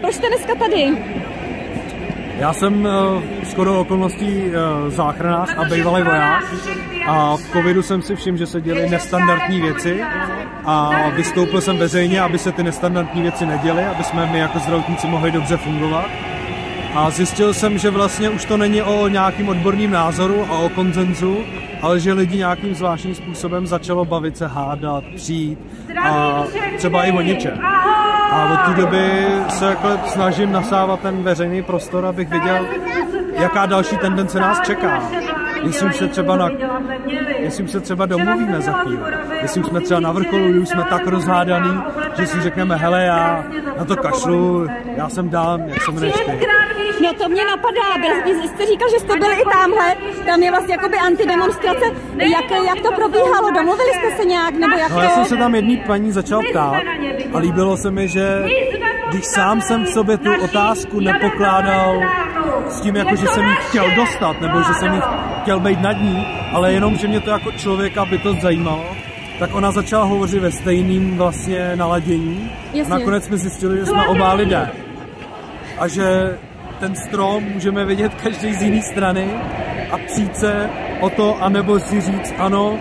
Proč jste dneska tady? Já jsem uh, skoro okolností uh, záchranář a bývalý voják a v covidu jsem si všiml, že se děly nestandardní věci a vystoupil jsem veřejně, aby se ty nestandardní věci neděly, aby jsme my jako zdravotníci mohli dobře fungovat. A zjistil jsem, že vlastně už to není o nějakým odborným názoru a o konzenzu, ale že lidi nějakým zvláštním způsobem začalo bavit se, hádat, přijít a třeba i o něčem. A od té doby se jako snažím nasávat ten veřejný prostor, abych viděl, jaká další tendence nás čeká. Jestli už se třeba, na, jestli už se třeba domluvíme za chvíli. Jestli už jsme třeba na vrcholu, už jsme tak rozhádaný, že si řekneme, hele, já na to kašlu, já jsem dám, jak jsem jmenuješ. No to mě napadá, byl, jste říkal, že jste byli i tamhle, tam je vlastně jakoby antidemonstrace, jak, jak to probíhalo, domluvili jste se nějak, nebo jak no, to? já jsem se tam jedný paní začal ptát a líbilo se mi, že když sám jsem v sobě tu otázku nepokládal s tím, jako že jsem ji chtěl dostat, nebo že jsem ji chtěl být nad ní, ale jenom, že mě to jako člověka by to zajímalo, tak ona začala hovořit ve stejném vlastně naladění. Jasně. Nakonec jsme zjistili, že jsme oba lidé. A že ten strom můžeme vidět každý z jiné strany a přijít se o to, anebo si říct, ano,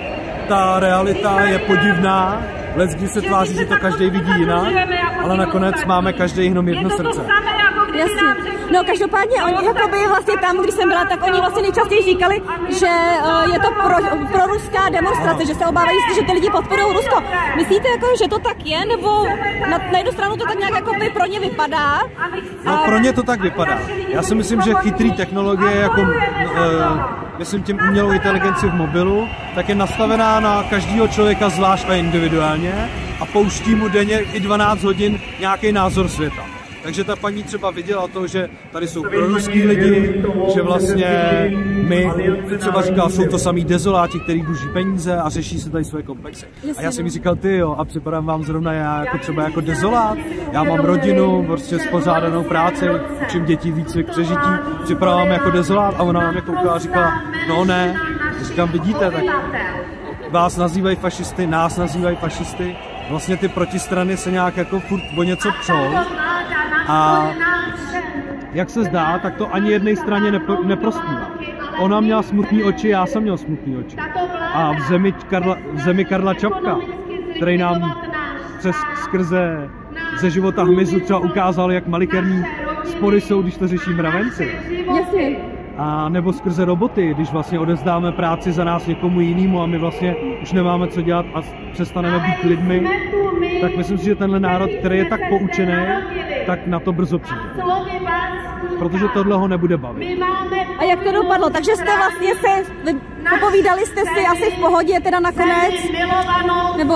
ta realita je podivná, let když se tváří, že to každý vidí jinak, ale nakonec máme každý jenom jedno srdce. Jasně. No každopádně oni jakoby vlastně tam, když jsem byla, tak oni vlastně nejčastěji říkali, že uh, je to pro, pro ruská demonstrace, že se obávají, že ty lidi podporují Rusko. Myslíte, jako, že to tak je, nebo na, na jednu stranu to tak nějak jakoby pro ně vypadá? No pro ně to tak vypadá. Já si myslím, že chytrý technologie, jako uh, myslím tím umělou inteligenci v mobilu, tak je nastavená na každého člověka zvlášť a individuálně a pouští mu denně i 12 hodin nějaký názor světa. Takže ta paní třeba viděla to, že tady jsou proruský lidi, že vlastně my, třeba říká, jsou to samý dezoláti, kteří dluží peníze a řeší se tady své komplexy. A já jsem mi říkal, ty jo, a připadám vám zrovna já jako třeba jako dezolát. Já mám rodinu, prostě spořádanou práci, učím děti výcvik přežití, připadám jako dezolát. A ona na mě koukala a říkala, no ne, říkám, vidíte, tak vás nazývají fašisty, nás nazývají fašisty, vlastně ty protistrany se nějak jako furt o něco přou a jak se zdá, tak to ani jedné straně nepro, neprospívá. Ona měla smutný oči, já jsem měl smutný oči. A v zemi Karla, v zemi Karla Čapka, který nám přes skrze ze života hmyzu třeba ukázal, jak malikerní spory jsou, když to řeší mravenci. Jasně. A nebo skrze roboty, když vlastně odezdáme práci za nás někomu jinému a my vlastně už nemáme co dělat a přestaneme být lidmi, tak myslím si, že tenhle národ, který je tak poučený, tak na to brzo přijde. Protože tohle ho nebude bavit. A jak to dopadlo? Takže jste vlastně se, popovídali jste si asi v pohodě teda nakonec? Nebo...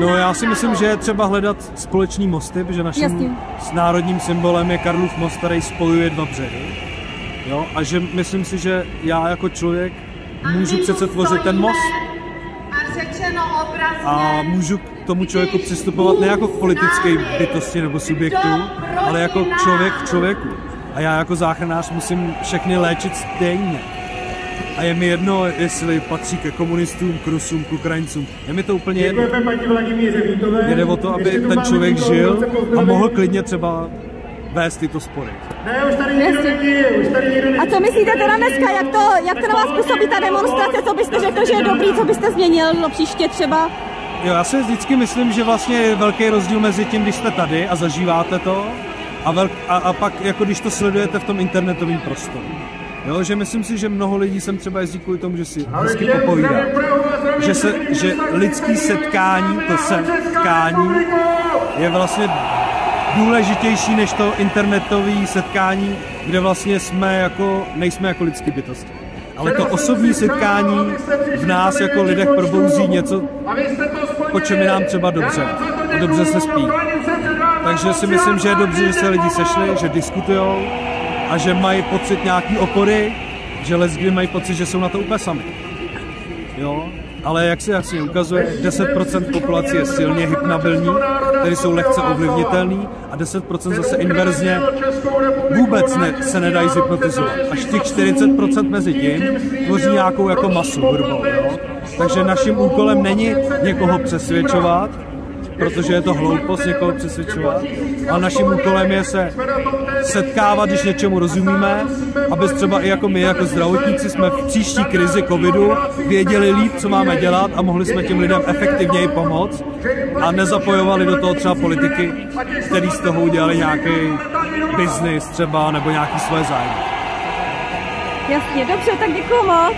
No já si myslím, že je třeba hledat společný mosty, protože naším Jasně. s národním symbolem je Karlův most, který spojuje dva břehy. Jo? A že myslím si, že já jako člověk můžu přece tvořit ten most. A můžu tomu člověku přistupovat ne jako k politické bytosti nebo subjektu, ale jako člověk k člověku. A já jako záchranář musím všechny léčit stejně. A je mi jedno, jestli patří ke komunistům, k Rusům, k Ukrajincům. Je mi to úplně jedno. Jde o to, aby ten člověk žil a mohl klidně třeba vést tyto spory. A co myslíte teda dneska, jak to, jak to na vás působí ta demonstrace, co byste řekl, že je dobrý, co byste změnil no příště třeba? Jo, já si vždycky myslím, že vlastně je velký rozdíl mezi tím, když jste tady a zažíváte to, a, velk, a, a pak jako když to sledujete v tom internetovém prostoru. Jo, že myslím si, že mnoho lidí sem třeba jezdí kvůli tomu, že si hezky popovídá. Že, se, že lidský setkání, to setkání, je vlastně důležitější než to internetové setkání, kde vlastně jsme jako, nejsme jako lidský bytosti. Ale to osobní setkání v nás jako lidech probouzí něco, po čem je nám třeba dobře. A dobře se spí. Takže si myslím, že je dobře, že se lidi sešli, že diskutujou a že mají pocit nějaký opory, že leskdy mají pocit, že jsou na to úplně sami. Jo? Ale jak se jasně ukazuje, 10% populace je silně hypnabilní, které jsou lehce ovlivnitelný a 10% zase inverzně vůbec ne, se nedají zhypnotizovat. Až těch 40% mezi tím tvoří nějakou jako masu hrubou. Takže naším úkolem není někoho přesvědčovat, protože je to hloupost někoho přesvědčovat, ale naším úkolem je se setkávat, když něčemu rozumíme, aby třeba i jako my, jako zdravotníci, jsme v příští krizi covidu věděli líp, co máme dělat a mohli jsme těm lidem efektivněji pomoct a nezapojovali do toho třeba politiky, který z toho udělali nějaký biznis třeba nebo nějaký svoje zájmy. Jasně, dobře, tak děkuji moc.